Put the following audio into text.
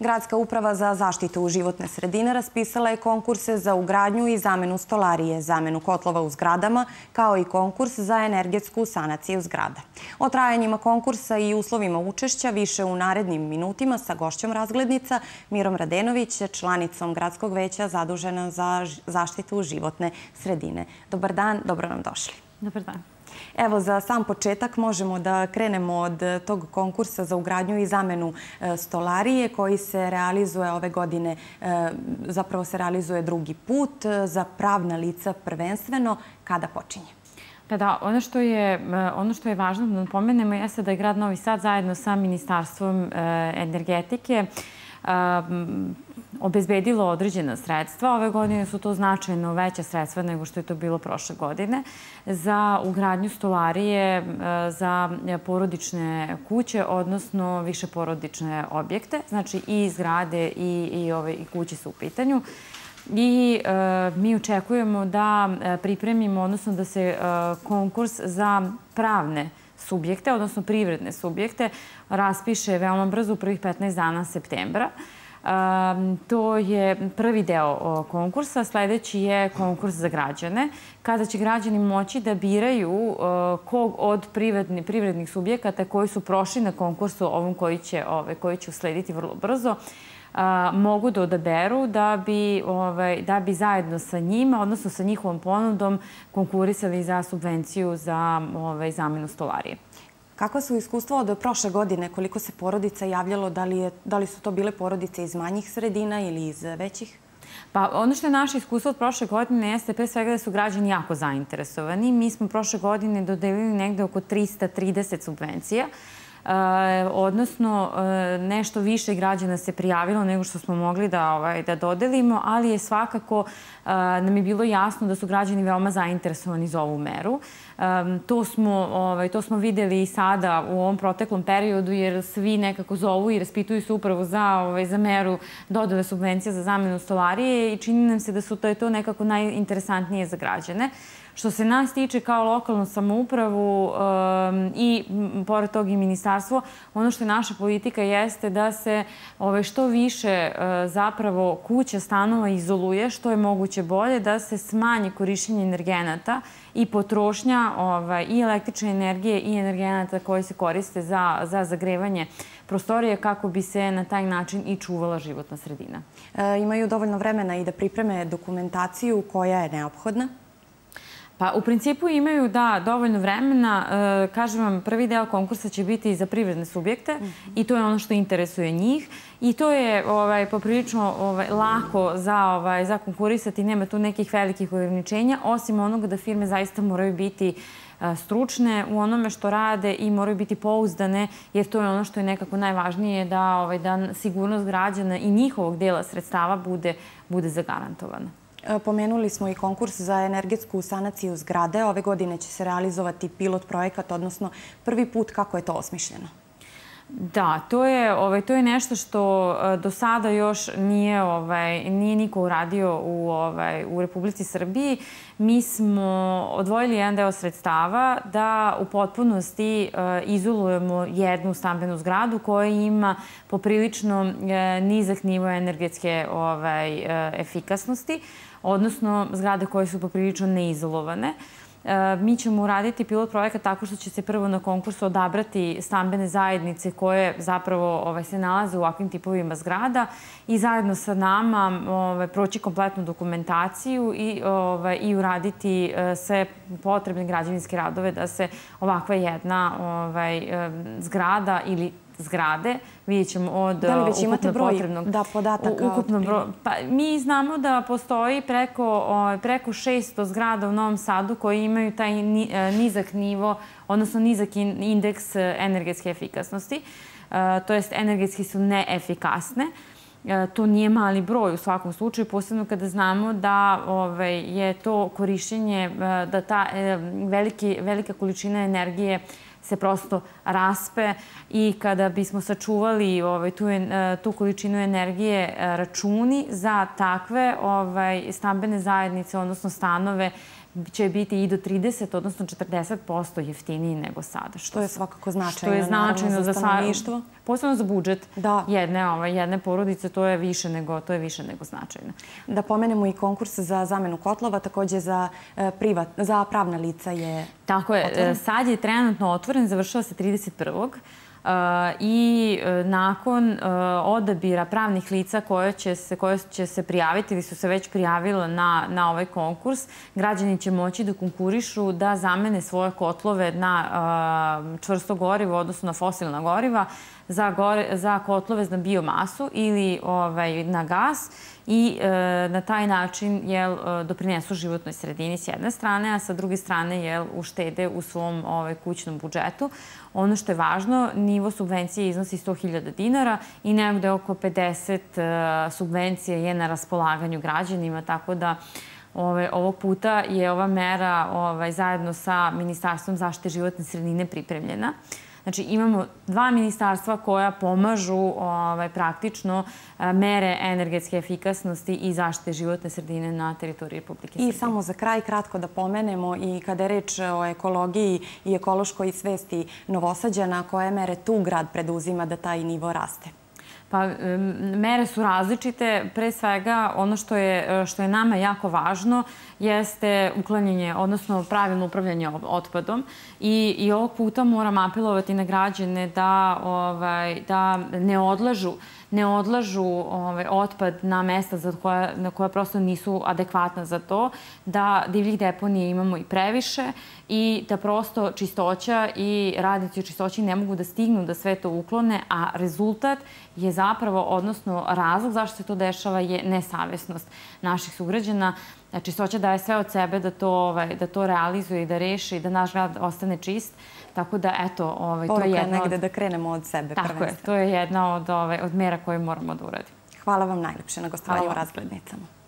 Gradska uprava za zaštitu životne sredine raspisala je konkurse za ugradnju i zamenu stolarije, zamenu kotlova u zgradama, kao i konkurs za energetsku sanaciju zgrada. O trajanjima konkursa i uslovima učešća više u narednim minutima sa gošćom razglednica Mirom Radenović, članicom Gradskog veća zadužena za zaštitu životne sredine. Dobar dan, dobro nam došli. Dobar dan. Evo, za sam početak možemo da krenemo od eh, tog konkursa za ugradnju i zamenu eh, stolarije koji se realizuje ove godine, eh, zapravo se realizuje drugi put za pravna lica prvenstveno. Kada počinje? Pa da, ono što je, ono što je važno da napomenemo jeste da je grad Novi Sad zajedno sa Ministarstvom energetike obezbedilo određena sredstva. Ove godine su to značajno veća sredstva nego što je to bilo prošle godine za ugradnju stolarije e, za porodične kuće, odnosno više porodične objekte. Znači i zgrade i i, ove, i kuće su u pitanju. I e, mi očekujemo da e, pripremimo, odnosno da se e, konkurs za pravne subjekte, odnosno privredne subjekte, raspiše veoma brzo u prvih 15 dana septembra. To je prvi deo konkursa. Sljedeći je konkurs za građane, kada će građani moći da biraju kog od privrednih subjekata koji su prošli na konkursu ovom koji će uslediti vrlo brzo, mogu da odaberu ovaj, da bi zajedno sa njima, odnosno sa njihovom ponudom, konkurisali za subvenciju za ovaj, zamenu stolarije. Kako su iskustva od prošle godine, koliko se porodica javljalo, da li su to bile porodice iz manjih sredina ili iz većih? Pa ono što je naše iskustvo od prošle godine jeste pre svega da su građani jako zainteresovani. Mi smo prošle godine dodelili negde oko 330 subvencija. E, odnosno e, nešto više građana se prijavilo nego što smo mogli da ovaj, dodelimo, ali je svakako e, nam je bilo jasno da su građani veoma zainteresovani za ovu meru. To smo, Ovaj, to smo videli i sada u ovom proteklom periodu jer svi nekako zovu i raspituju se upravo za ovaj, za meru dodale subvencija za zamenu stolarije i čini nam se da je to nekako najinteresantnije za građane. Što se nas tiče kao lokalnu samoupravu i pored tog i ministarstvo, ono što je naša politika jeste da se ovaj, što više uh, zapravo kuća stanova izoluje, što je moguće bolje, da se smanji korišćenje energenata i potrošnja ovaj, i električne energije i energenata koji se koriste za zagrevanje prostorije kako bi se na taj način i čuvala životna sredina. E, imaju dovoljno vremena i da pripreme dokumentaciju koja je neophodna? Pa u principu imaju da dovoljno vremena. E, kažem vam, prvi deo konkursa će biti za privredne subjekte i to je ono što interesuje njih. I to je ovaj, poprilično ovaj, lako za, ovaj, za konkurisati. Nema tu nekih velikih ograničenja, osim onoga da firme zaista moraju biti e, stručne u onome što rade i moraju biti pouzdane, jer to je ono što je nekako najvažnije da, ovaj, da sigurnost građana i njihovog dela sredstava bude, bude zagarantovana. E, pomenuli smo i konkurs za energetsku sanaciju zgrade. Ove godine će se realizovati pilot projekat, odnosno prvi put kako je to osmišljeno. Da, to je ovaj, to je nešto što e, do sada još nije ovaj, nije niko uradio u ovaj, u Republici Srbiji. Mi smo odvojili jedan deo sredstava da u potpunosti e, izolujemo jednu stambenu zgradu koja ima poprilično e, nizak nivo energetske ovaj, efikasnosti odnosno zgrade koje su poprilično neizolovane. Uh, E, mi ćemo uraditi pilot projekat tako što će se prvo na konkursu odabrati stambene zajednice koje zapravo ovaj, se nalaze u ovakvim tipovima zgrada i zajedno sa nama ovaj, proći kompletnu dokumentaciju i ovaj, uraditi e, sve potrebne građevinske radove da se ovakva jedna ovaj, e, zgrada ili zgrade. Vidjet ćemo od da li već imate broj da, podataka? Pa, mi znamo da postoji preko, preko 600 zgrada u Novom Sadu koji imaju taj e, nizak nivo, odnosno nizak indeks energetske efikasnosti. To jest, energetski su neefikasne. E, to nije mali broj u svakom slučaju, posebno kada znamo da ovaj, je to korišćenje, e, da ta e, veliki, velika količina energije se prosto raspe i kada bismo sačuvali ovaj, tu, tu količinu energije računi za takve ovaj, stambene zajednice, odnosno stanove, će biti i do 30, odnosno 40% jeftiniji nego sada. Što je svakako značajno, što je značajno za stanovništvo. Posebno za budžet da. jedne, ovaj, jedne porodice, to je više nego, to je više nego značajno. Da pomenemo i konkurs za zamenu kotlova, također za, e, privat, za pravna lica je Tako je, otvoren. sad je trenutno otvoren, završava se 31 Eh, i eh, nakon eh, odabira pravnih lica koje će se, koje će se prijaviti ili su se već prijavile na, na ovaj konkurs, građani će moći da konkurišu da zamene svoje kotlove na čvrsto gorivo, odnosno na fosilna goriva, za, gore, za kotlove na biomasu ili ovaj, na gas i e, na taj način jel, e, doprinesu životnoj sredini s jedne strane, a sa druge strane jel, uštede u svom ovaj, kućnom budžetu. Ono što je važno, nivo subvencije iznosi 100.000 dinara i nekde oko 50 e, subvencije je na raspolaganju građanima, tako da Ove, ovog puta je ova mera ovaj, zajedno sa Ministarstvom zaštite životne sredine pripremljena. Znači imamo dva ministarstva koja pomažu ovaj, praktično e, mere energetske efikasnosti i zaštite životne sredine na teritoriji Republike Srbije. I samo za kraj kratko da pomenemo i kada je reč o ekologiji i ekološkoj svesti Novosađana, koje mere tu grad preduzima da taj nivo raste? Pa, mere su različite. Pre svega, ono što je, što je nama jako važno jeste uklanjanje, odnosno pravilno upravljanje otpadom. I, i ovog puta moram apelovati na građane da, ovaj, da ne odlažu ne odlažu ovaj, otpad na mesta za koja, na koja prosto nisu adekvatna za to, da divljih deponije imamo i previše i da prosto čistoća i radnici u čistoći ne mogu da stignu da sve to uklone, a rezultat je zapravo, odnosno razlog zašto se to dešava je nesavjesnost naših sugrađana. Čistoća daje sve od sebe da to, ovaj, da to realizuje i da reši, da naš grad ostane čist. Tako da, eto, ovaj, to je jedna negde da krenemo od sebe Tako je, to je jedna od, ovaj, od mera koje moramo da uradimo. Hvala vam najljepše na gostovanju u razglednicama.